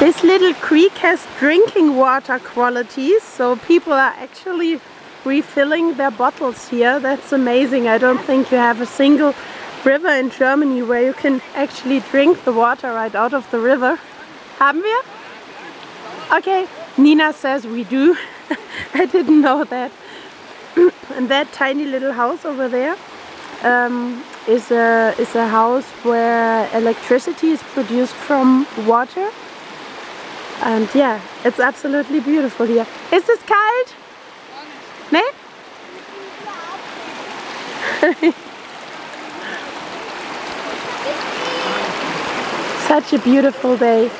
This little creek has drinking water qualities, so people are actually refilling their bottles here. That's amazing. I don't think you have a single river in Germany where you can actually drink the water right out of the river. Haben wir? Okay, Nina says we do. I didn't know that. and that tiny little house over there um, is a is a house where electricity is produced from water. And yeah, it's absolutely beautiful here. Is this kalt? Ne? Such a beautiful day.